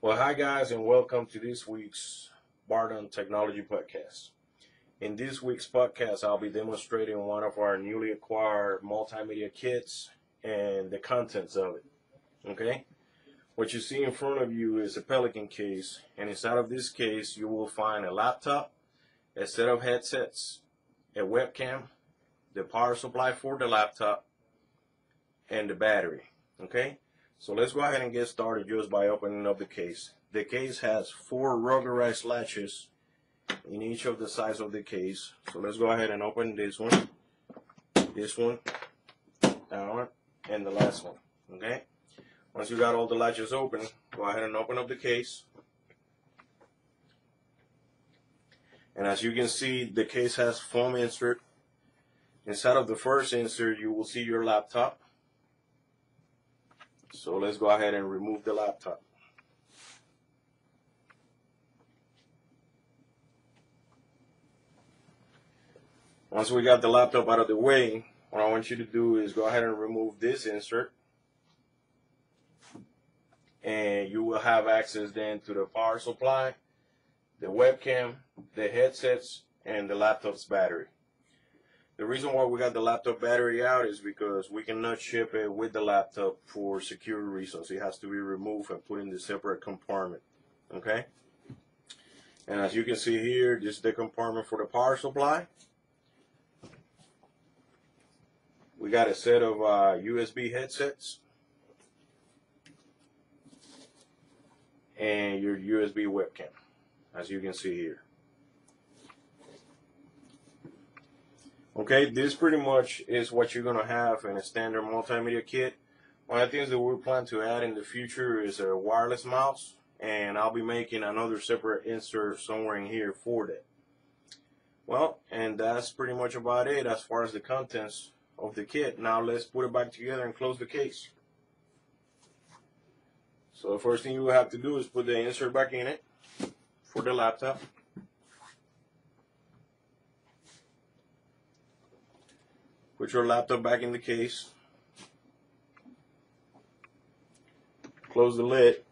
Well, hi guys, and welcome to this week's Barton Technology Podcast. In this week's podcast, I'll be demonstrating one of our newly acquired multimedia kits and the contents of it. Okay? What you see in front of you is a Pelican case, and inside of this case, you will find a laptop, a set of headsets, a webcam, the power supply for the laptop, and the battery. Okay? So let's go ahead and get started just by opening up the case. The case has four rubberized latches in each of the sides of the case. So let's go ahead and open this one, this one, that one, and the last one. Okay? Once you got all the latches open, go ahead and open up the case. And as you can see, the case has foam insert. Inside of the first insert, you will see your laptop. So let's go ahead and remove the laptop. Once we got the laptop out of the way, what I want you to do is go ahead and remove this insert. And you will have access then to the power supply, the webcam, the headsets, and the laptop's battery. The reason why we got the laptop battery out is because we cannot ship it with the laptop for security reasons. It has to be removed and put in the separate compartment. Okay? And as you can see here, this is the compartment for the power supply. We got a set of uh, USB headsets. And your USB webcam, as you can see here. Okay, this pretty much is what you're going to have in a standard multimedia kit. One of the things that we plan to add in the future is a wireless mouse, and I'll be making another separate insert somewhere in here for that. Well, and that's pretty much about it as far as the contents of the kit. Now let's put it back together and close the case. So the first thing you will have to do is put the insert back in it for the laptop. Put your laptop back in the case. Close the lid.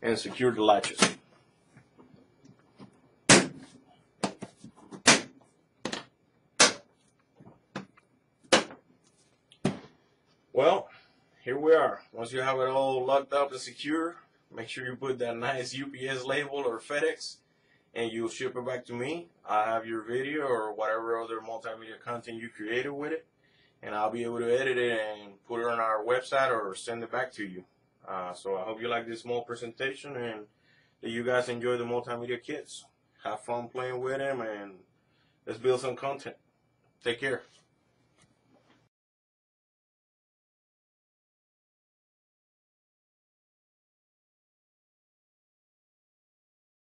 And secure the latches. Well, here we are. Once you have it all locked up and secure, make sure you put that nice UPS label or FedEx and you ship it back to me. I have your video or whatever other multimedia content you created with it, and I'll be able to edit it and put it on our website or send it back to you. Uh, so I hope you like this small presentation and that you guys enjoy the multimedia kits. Have fun playing with them and let's build some content. Take care.